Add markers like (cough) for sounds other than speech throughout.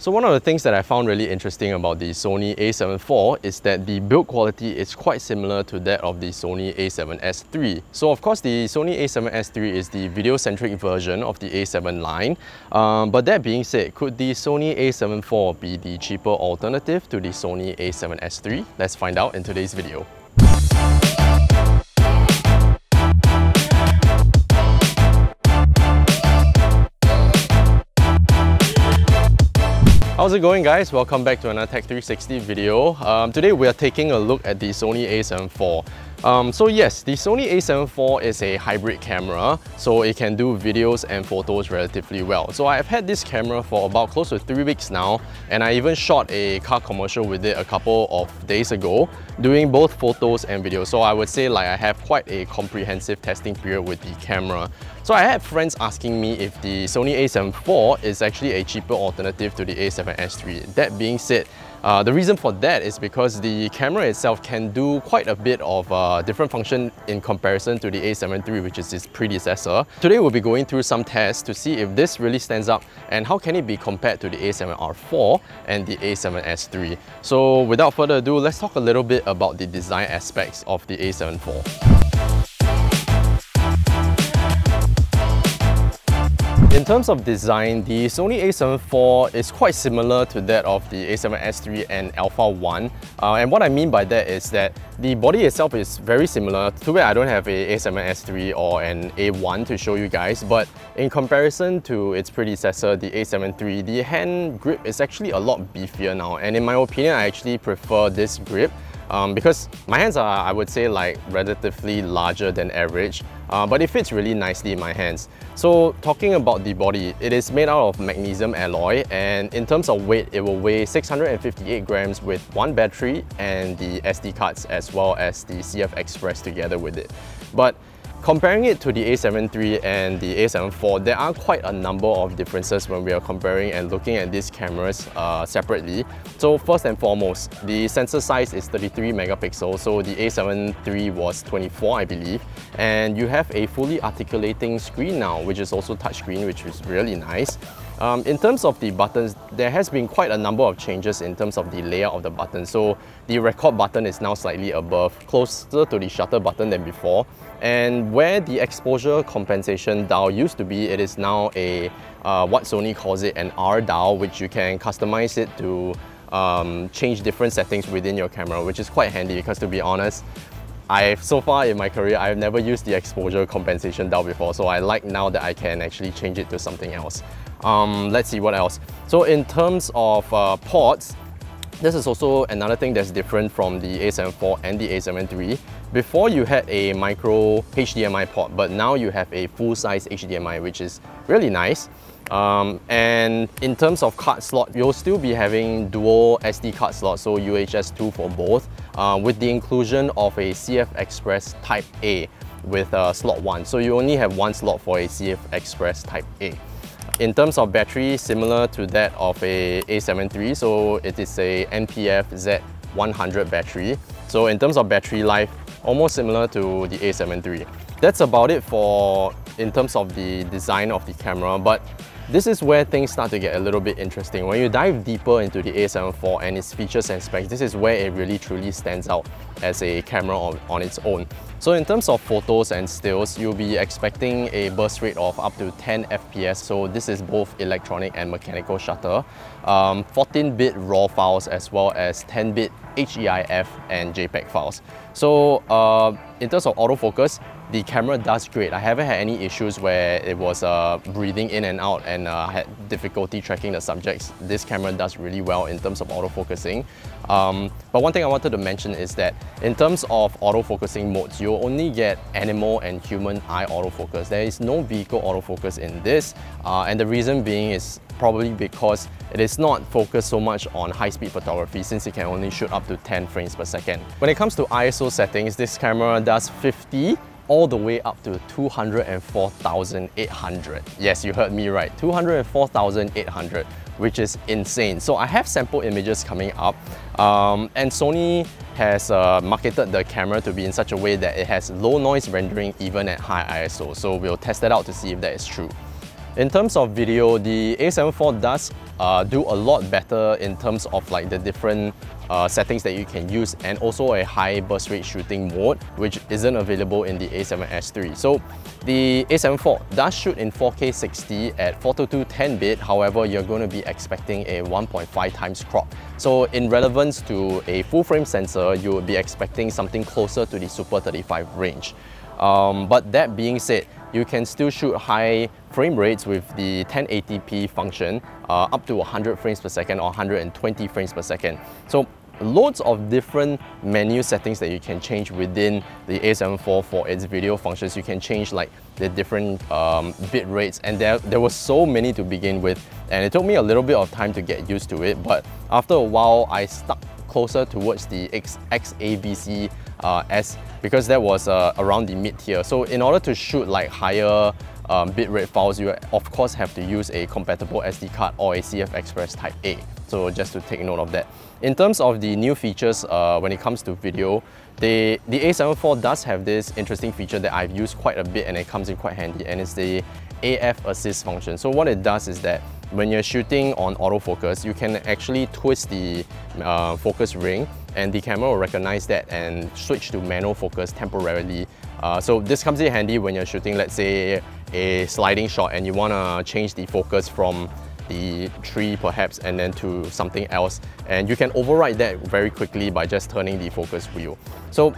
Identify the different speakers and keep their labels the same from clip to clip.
Speaker 1: So one of the things that I found really interesting about the Sony a7 IV is that the build quality is quite similar to that of the Sony a7S III. So of course the Sony a7S III is the video-centric version of the a7 line. Um, but that being said, could the Sony a7 IV be the cheaper alternative to the Sony a7S III? Let's find out in today's video. How's it going guys? Welcome back to another Tech 360 video. Um, today we are taking a look at the Sony a7 IV. Um, so yes, the Sony a7 IV is a hybrid camera, so it can do videos and photos relatively well. So I've had this camera for about close to three weeks now, and I even shot a car commercial with it a couple of days ago, doing both photos and videos. So I would say like I have quite a comprehensive testing period with the camera. So I had friends asking me if the Sony a7 IV is actually a cheaper alternative to the a7S III. That being said, uh, the reason for that is because the camera itself can do quite a bit of uh, different function in comparison to the a7 III, which is its predecessor. Today we'll be going through some tests to see if this really stands up and how can it be compared to the a7R4 and the a7S III. So without further ado, let's talk a little bit about the design aspects of the a7 IV. In terms of design, the Sony a7 IV is quite similar to that of the a7S III and Alpha 1. Uh, and what I mean by that is that the body itself is very similar. Too bad I don't have a a7S III or an A1 to show you guys, but in comparison to its predecessor, the a7 III, the hand grip is actually a lot beefier now. And in my opinion, I actually prefer this grip um, because my hands are, I would say, like relatively larger than average, uh, but it fits really nicely in my hands. So talking about the body, it is made out of magnesium alloy and in terms of weight, it will weigh 658 grams with one battery and the SD cards as well as the CF Express together with it. But Comparing it to the a7 III and the a7 IV, there are quite a number of differences when we are comparing and looking at these cameras uh, separately. So first and foremost, the sensor size is 33 megapixels, so the a7 III was 24 I believe, and you have a fully articulating screen now, which is also touchscreen, which is really nice. Um, in terms of the buttons, there has been quite a number of changes in terms of the layout of the button. So the record button is now slightly above, closer to the shutter button than before. And where the exposure compensation dial used to be, it is now a uh, what Sony calls it an R dial, which you can customize it to um, change different settings within your camera, which is quite handy because to be honest, I've so far in my career, I've never used the exposure compensation dial before, so I like now that I can actually change it to something else. Um, let's see what else. So in terms of uh, ports, this is also another thing that's different from the a7 IV and the A73. Before you had a micro HDMI port, but now you have a full-size HDMI, which is really nice. Um, and in terms of card slot, you'll still be having dual SD card slots, so UHS 2 for both, uh, with the inclusion of a CF Express Type A with uh, slot 1. So you only have one slot for a CF Express Type A. In terms of battery, similar to that of a A7 III, so it is a NP-FZ100 battery. So in terms of battery life, almost similar to the A7 III. That's about it for in terms of the design of the camera, but this is where things start to get a little bit interesting. When you dive deeper into the a7 IV and its features and specs, this is where it really truly stands out as a camera on, on its own. So in terms of photos and stills, you'll be expecting a burst rate of up to 10 FPS. So this is both electronic and mechanical shutter. 14-bit um, RAW files as well as 10-bit HEIF and JPEG files. So uh, in terms of autofocus, the camera does great. I haven't had any issues where it was uh, breathing in and out and uh, had difficulty tracking the subjects. This camera does really well in terms of autofocusing. Um, but one thing I wanted to mention is that in terms of autofocusing modes, you only get animal and human eye autofocus. There is no vehicle autofocus in this, uh, and the reason being is probably because it is not focused so much on high-speed photography since it can only shoot up to 10 frames per second. When it comes to ISO settings, this camera does 50 all the way up to 204,800. Yes, you heard me right, 204,800, which is insane. So I have sample images coming up um, and Sony has uh, marketed the camera to be in such a way that it has low noise rendering even at high ISO. So we'll test that out to see if that is true. In terms of video, the a7 IV does uh, do a lot better in terms of like the different uh, settings that you can use and also a high burst rate shooting mode which isn't available in the A7S III. So the A7 IV does shoot in 4K 60 at 422 10-bit, however you're going to be expecting a 1.5 times crop. So in relevance to a full frame sensor, you would be expecting something closer to the Super 35 range. Um, but that being said, you can still shoot high frame rates with the 1080p function uh, up to 100 frames per second or 120 frames per second. So loads of different menu settings that you can change within the A7 IV for its video functions. You can change like the different um, bit rates and there, there were so many to begin with and it took me a little bit of time to get used to it but after a while I stuck closer towards the X, XAVC uh, S because that was uh, around the mid tier. So in order to shoot like higher um, bitrate files, you of course have to use a compatible SD card or a CF Express Type A. So just to take note of that. In terms of the new features uh, when it comes to video, the A7 IV does have this interesting feature that I've used quite a bit and it comes in quite handy and it's the AF assist function. So what it does is that when you're shooting on autofocus, you can actually twist the uh, focus ring and the camera will recognize that and switch to manual focus temporarily. Uh, so this comes in handy when you're shooting, let's say, a sliding shot and you want to change the focus from the tree perhaps and then to something else and you can override that very quickly by just turning the focus wheel. So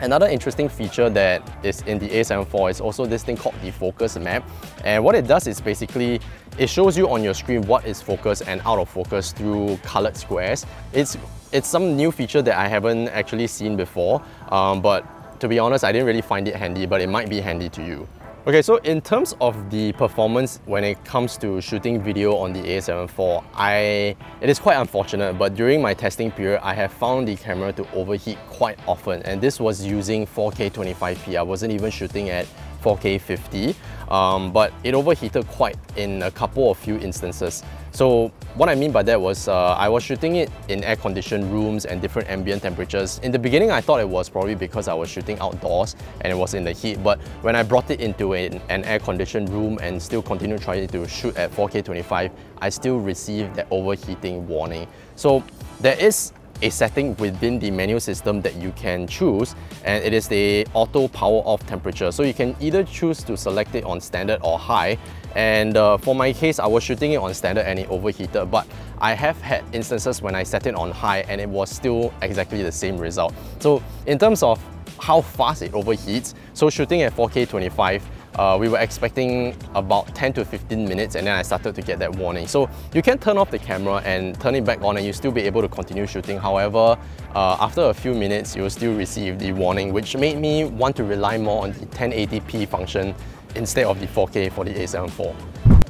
Speaker 1: Another interesting feature that is in the A7 IV is also this thing called the focus map. And what it does is basically, it shows you on your screen what is focus and out of focus through colored squares. It's, it's some new feature that I haven't actually seen before, um, but to be honest, I didn't really find it handy, but it might be handy to you. Okay, so in terms of the performance when it comes to shooting video on the A7 IV, I, it is quite unfortunate, but during my testing period, I have found the camera to overheat quite often, and this was using 4K 25p. I wasn't even shooting at 4K 50, um, but it overheated quite in a couple of few instances. So what I mean by that was uh, I was shooting it in air-conditioned rooms and different ambient temperatures. In the beginning, I thought it was probably because I was shooting outdoors and it was in the heat, but when I brought it into an, an air-conditioned room and still continued trying to shoot at 4K 25, I still received that overheating warning. So there is a setting within the menu system that you can choose and it is the auto power off temperature. So you can either choose to select it on standard or high and uh, for my case I was shooting it on standard and it overheated but I have had instances when I set it on high and it was still exactly the same result. So in terms of how fast it overheats, so shooting at 4K 25 uh, we were expecting about 10 to 15 minutes and then I started to get that warning. So you can turn off the camera and turn it back on and you still be able to continue shooting. However, uh, after a few minutes, you'll still receive the warning, which made me want to rely more on the 1080p function instead of the 4K for the A7 IV.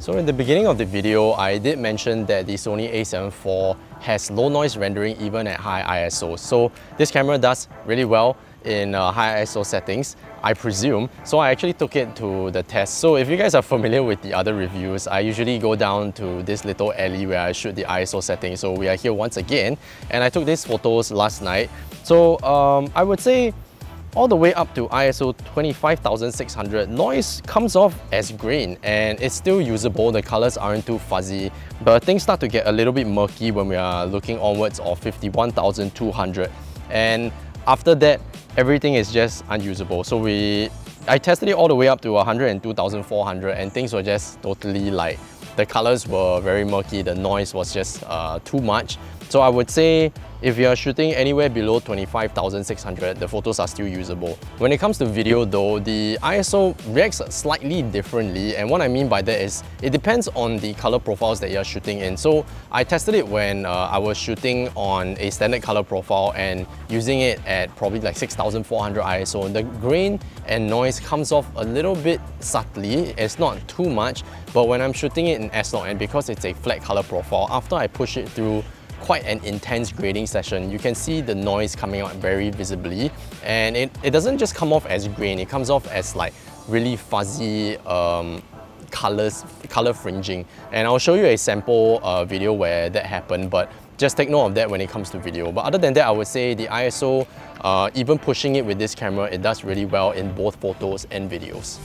Speaker 1: So in the beginning of the video, I did mention that the Sony a7 IV has low noise rendering even at high ISO. So this camera does really well in uh, high ISO settings, I presume. So I actually took it to the test. So if you guys are familiar with the other reviews, I usually go down to this little alley where I shoot the ISO settings. So we are here once again, and I took these photos last night. So um, I would say all the way up to ISO 25600, noise comes off as green and it's still usable, the colors aren't too fuzzy, but things start to get a little bit murky when we are looking onwards of 51200. And after that, everything is just unusable. So we, I tested it all the way up to 102,400 and things were just totally like, the colors were very murky, the noise was just uh, too much. So I would say if you're shooting anywhere below 25,600, the photos are still usable. When it comes to video though, the ISO reacts slightly differently and what I mean by that is it depends on the color profiles that you're shooting in. So I tested it when uh, I was shooting on a standard color profile and using it at probably like 6400 ISO. The grain and noise comes off a little bit subtly, it's not too much, but when I'm shooting it in S-Log and because it's a flat color profile, after I push it through quite an intense grading session. You can see the noise coming out very visibly and it, it doesn't just come off as grain, it comes off as like really fuzzy um, colors, color fringing. And I'll show you a sample uh, video where that happened, but just take note of that when it comes to video. But other than that, I would say the ISO, uh, even pushing it with this camera, it does really well in both photos and videos.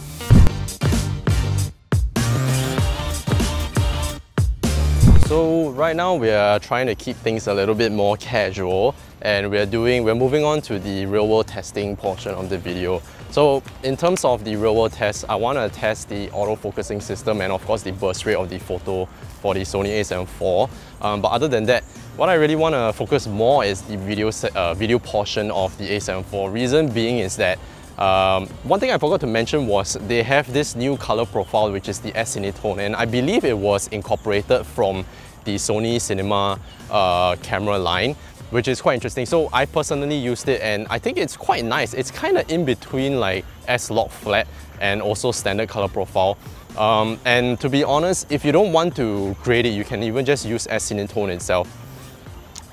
Speaker 1: So right now we are trying to keep things a little bit more casual and we're doing, we're moving on to the real world testing portion of the video. So in terms of the real world test, I want to test the auto-focusing system and of course the burst rate of the photo for the Sony a7 IV. Um, but other than that, what I really want to focus more is the video, uh, video portion of the a7 IV. Reason being is that um, one thing I forgot to mention was they have this new color profile which is the S-Cinetone and I believe it was incorporated from the Sony Cinema uh, camera line which is quite interesting. So I personally used it and I think it's quite nice. It's kind of in between like S-Log flat and also standard color profile. Um, and to be honest, if you don't want to grade it, you can even just use S-Cinetone itself.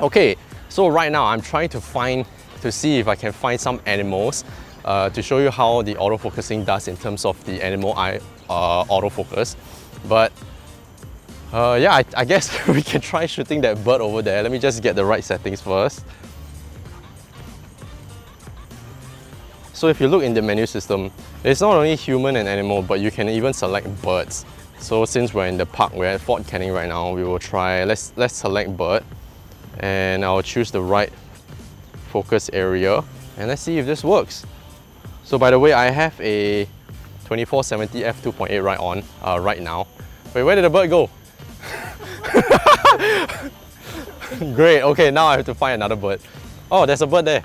Speaker 1: Okay, so right now I'm trying to find, to see if I can find some animals uh, to show you how the autofocusing does in terms of the animal eye uh, autofocus. But uh, yeah, I, I guess (laughs) we can try shooting that bird over there. Let me just get the right settings first. So if you look in the menu system, it's not only human and animal, but you can even select birds. So since we're in the park, we're at Fort Canning right now, we will try, let's, let's select bird and I'll choose the right focus area and let's see if this works. So by the way, I have a 2470 f2.8 right on uh, right now. Wait, where did the bird go? (laughs) Great, okay, now I have to find another bird. Oh, there's a bird there.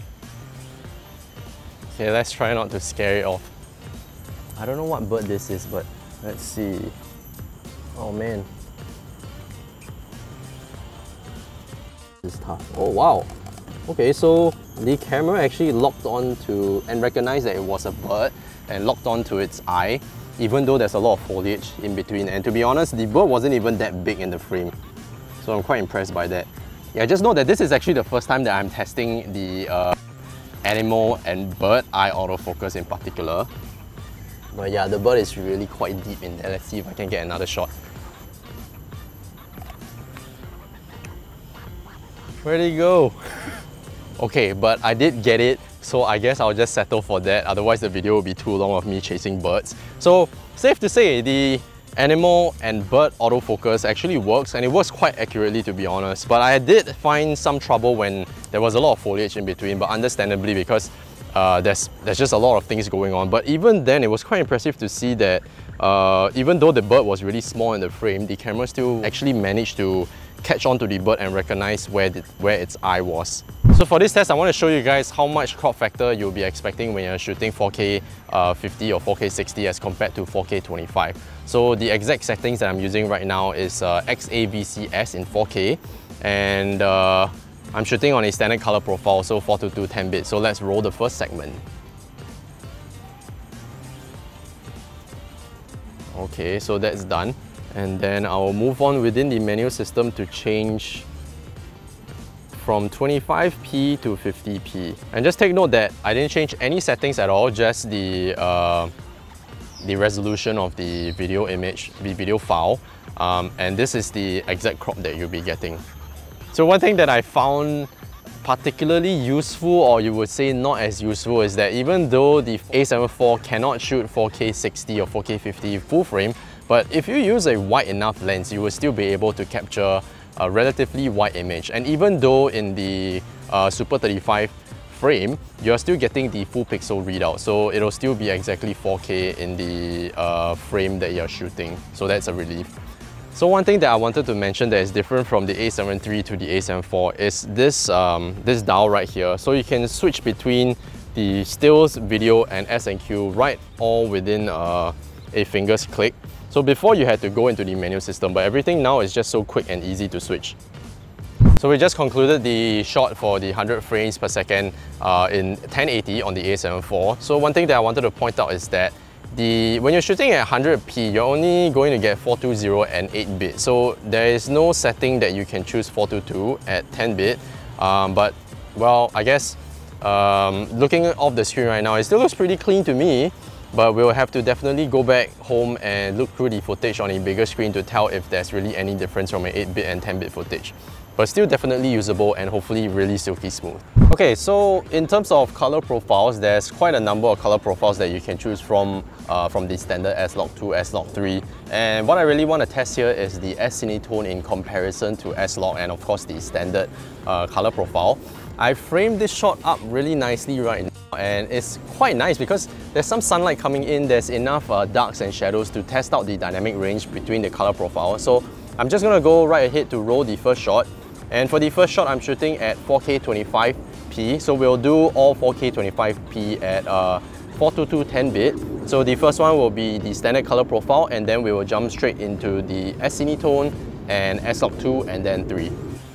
Speaker 1: Okay, let's try not to scare it off. I don't know what bird this is, but let's see. Oh man. This is tough. Oh wow. Okay, so the camera actually locked on to and recognized that it was a bird and locked on to its eye even though there's a lot of foliage in between. And to be honest, the bird wasn't even that big in the frame. So I'm quite impressed by that. Yeah, just know that this is actually the first time that I'm testing the uh, animal and bird eye autofocus in particular. But yeah, the bird is really quite deep in there. Let's see if I can get another shot. Where'd he go? (laughs) okay, but I did get it so I guess I'll just settle for that, otherwise the video will be too long of me chasing birds. So safe to say, the animal and bird autofocus actually works and it works quite accurately to be honest. But I did find some trouble when there was a lot of foliage in between, but understandably because uh, there's, there's just a lot of things going on. But even then, it was quite impressive to see that uh, even though the bird was really small in the frame, the camera still actually managed to catch on to the bird and recognize where, the, where its eye was. So for this test, I want to show you guys how much crop factor you'll be expecting when you're shooting 4K uh, 50 or 4K 60 as compared to 4K 25. So the exact settings that I'm using right now is uh, XAVCS in 4K and uh, I'm shooting on a standard color profile, so 422 10 bit. So let's roll the first segment. Okay, so that's done. And then I'll move on within the menu system to change from 25p to 50p. And just take note that I didn't change any settings at all, just the, uh, the resolution of the video image, the video file. Um, and this is the exact crop that you'll be getting. So one thing that I found particularly useful or you would say not as useful is that even though the a7 IV cannot shoot 4K 60 or 4K 50 full frame, but if you use a wide enough lens, you will still be able to capture a relatively wide image. And even though in the uh, Super 35 frame, you're still getting the full pixel readout. So it'll still be exactly 4K in the uh, frame that you're shooting. So that's a relief. So one thing that I wanted to mention that is different from the a7 III to the a7 IV is this, um, this dial right here. So you can switch between the stills, video and S&Q right all within uh, a finger's click. So before you had to go into the menu system, but everything now is just so quick and easy to switch. So we just concluded the shot for the 100 frames per second uh, in 1080 on the a7 IV. So one thing that I wanted to point out is that the, when you're shooting at 100p, you're only going to get 420 and 8-bit. So there is no setting that you can choose 422 at 10-bit. Um, but, well, I guess um, looking off the screen right now, it still looks pretty clean to me but we'll have to definitely go back home and look through the footage on a bigger screen to tell if there's really any difference from an 8-bit and 10-bit footage. but still definitely usable and hopefully really silky smooth. Okay, so in terms of color profiles, there's quite a number of color profiles that you can choose from uh, from the standard S-Log 2, S-Log 3. And what I really want to test here is the S-Cinetone in comparison to S-Log and of course the standard uh, color profile. I framed this shot up really nicely right and it's quite nice because there's some sunlight coming in, there's enough uh, darks and shadows to test out the dynamic range between the color profile. So I'm just gonna go right ahead to roll the first shot. And for the first shot, I'm shooting at 4K 25p. So we'll do all 4K 25p at uh, 422 10-bit. So the first one will be the standard color profile and then we will jump straight into the S-Cinetone and S-Log 2 and then 3.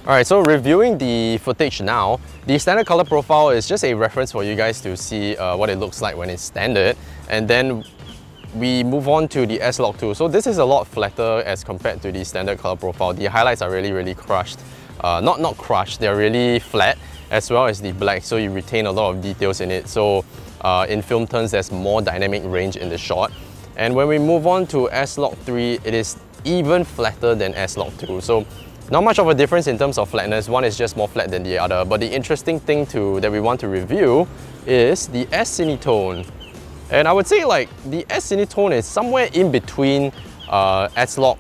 Speaker 1: Alright, so reviewing the footage now, the standard color profile is just a reference for you guys to see uh, what it looks like when it's standard. And then we move on to the S-Log 2. So this is a lot flatter as compared to the standard color profile. The highlights are really, really crushed. Uh, not, not crushed, they're really flat, as well as the black, so you retain a lot of details in it. So uh, in film terms, there's more dynamic range in the shot. And when we move on to S-Log 3, it is even flatter than S-Log 2. So not much of a difference in terms of flatness, one is just more flat than the other, but the interesting thing to, that we want to review is the S-Cinetone. And I would say like the S-Cinetone is somewhere in between uh, S-Log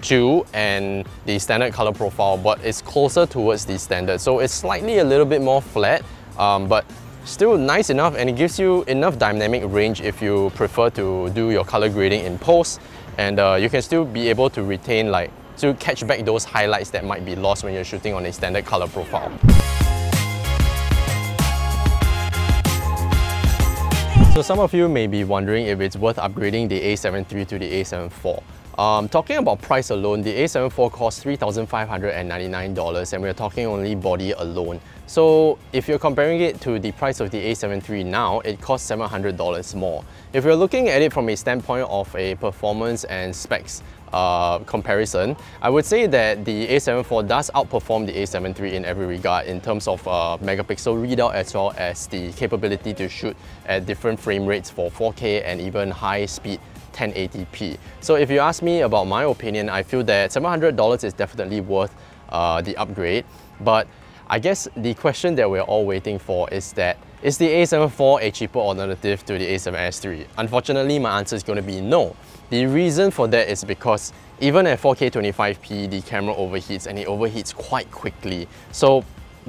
Speaker 1: 2 and the standard color profile, but it's closer towards the standard. So it's slightly a little bit more flat, um, but still nice enough and it gives you enough dynamic range if you prefer to do your color grading in post and uh, you can still be able to retain like to catch back those highlights that might be lost when you're shooting on a standard color profile. So some of you may be wondering if it's worth upgrading the A7 III to the A7 IV. Um, talking about price alone, the A7 IV costs $3,599 and we're talking only body alone. So if you're comparing it to the price of the A7 III now, it costs $700 more. If you're looking at it from a standpoint of a performance and specs uh, comparison, I would say that the A7 IV does outperform the A7 III in every regard in terms of uh, megapixel readout as well as the capability to shoot at different frame rates for 4K and even high speed 1080p. So if you ask me about my opinion, I feel that $700 is definitely worth uh, the upgrade. But I guess the question that we're all waiting for is that is the A7 IV a cheaper alternative to the A7S III? Unfortunately, my answer is going to be no. The reason for that is because even at 4K 25p, the camera overheats and it overheats quite quickly. So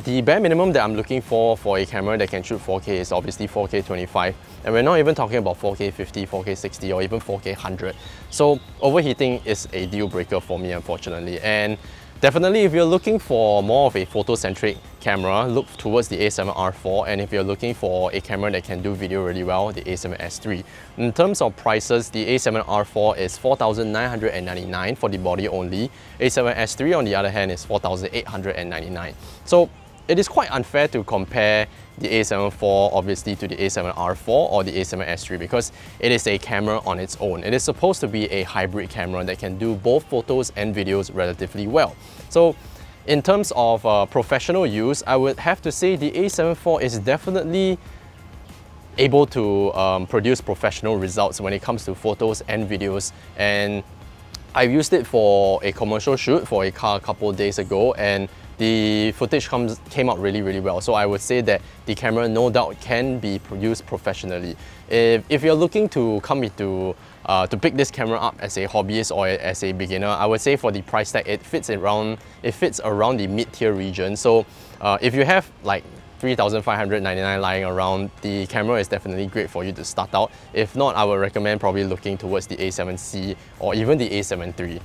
Speaker 1: the bare minimum that I'm looking for for a camera that can shoot 4K is obviously 4K 25 and we're not even talking about 4K 50, 4K 60 or even 4K 100. So overheating is a deal breaker for me unfortunately and Definitely, if you're looking for more of a photo-centric camera, look towards the A7R4 and if you're looking for a camera that can do video really well, the A7S III. In terms of prices, the A7R4 is 4,999 for the body only. A7S III on the other hand is 4,899. So it is quite unfair to compare the A7 IV obviously to the A7R4 or the A7S III because it is a camera on its own. It is supposed to be a hybrid camera that can do both photos and videos relatively well. So in terms of uh, professional use, I would have to say the A7 IV is definitely able to um, produce professional results when it comes to photos and videos and I used it for a commercial shoot for a car a couple days ago and the footage comes, came out really, really well. So I would say that the camera no doubt can be used professionally. If, if you're looking to come into uh, to pick this camera up as a hobbyist or as a beginner, I would say for the price tag, it fits around it fits around the mid-tier region. So uh, if you have like 3,599 lying around, the camera is definitely great for you to start out. If not, I would recommend probably looking towards the A7C or even the A7 III.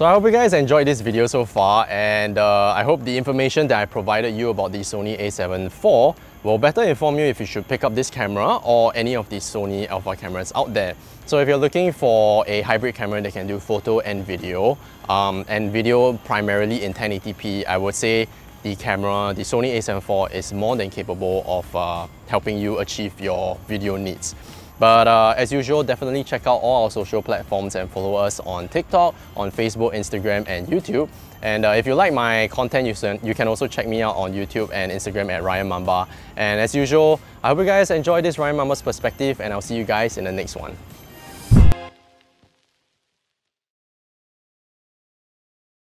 Speaker 1: So I hope you guys enjoyed this video so far and uh, I hope the information that I provided you about the Sony a7 IV will better inform you if you should pick up this camera or any of the Sony Alpha cameras out there. So if you're looking for a hybrid camera that can do photo and video, um, and video primarily in 1080p, I would say the camera, the Sony a7 IV is more than capable of uh, helping you achieve your video needs. But uh, as usual, definitely check out all our social platforms and follow us on TikTok, on Facebook, Instagram, and YouTube. And uh, if you like my content, you can, you can also check me out on YouTube and Instagram at Ryan Mamba. And as usual, I hope you guys enjoy this Ryan Mamba's perspective and I'll see you guys in the next one.